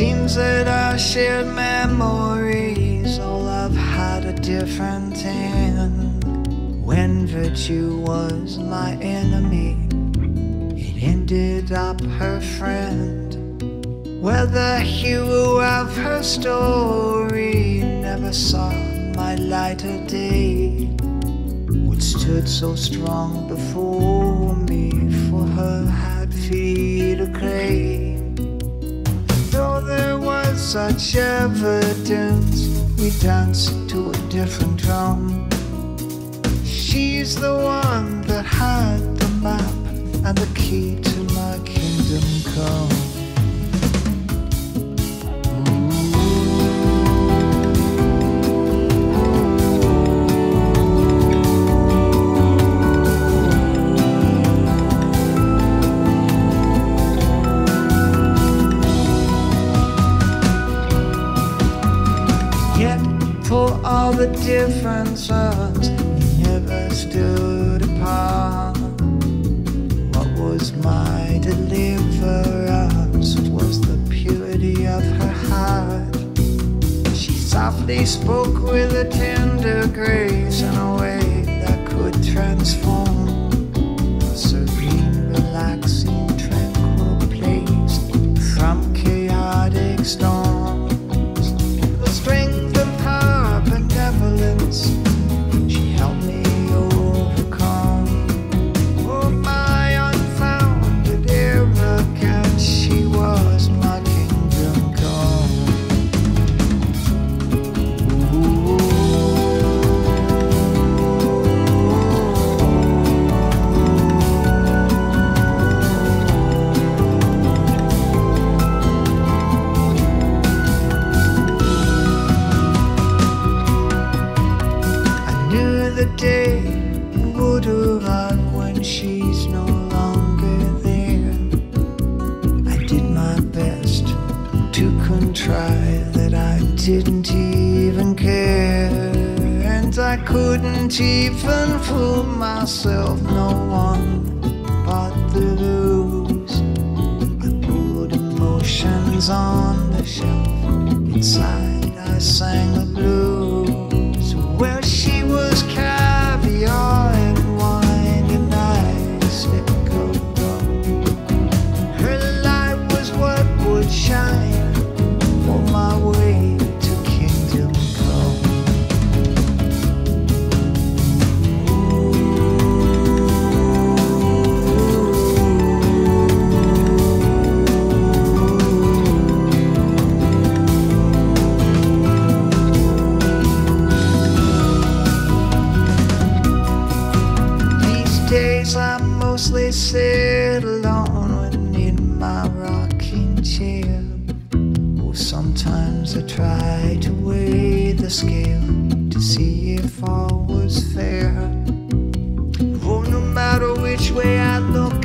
Seems that our shared memories all have had a different end. When virtue was my enemy, it ended up her friend. The hero of her story never saw my lighter day. What stood so strong before me for her had feet of clay. Such evidence, we dance to a different drum. She's the one that had the map and the key to my kingdom come. All the differences, we never stood apart. What was my deliverance was the purity of her heart. She softly spoke with a tender grace in a way that could transform she's no longer there. I did my best to contrive that I didn't even care. And I couldn't even fool myself, no one but the lose. I put emotions on the shelf. Inside I sang the blues. Mostly sit alone when in my rocking chair. Oh, sometimes I try to weigh the scale to see if all was fair. Oh, no matter which way I look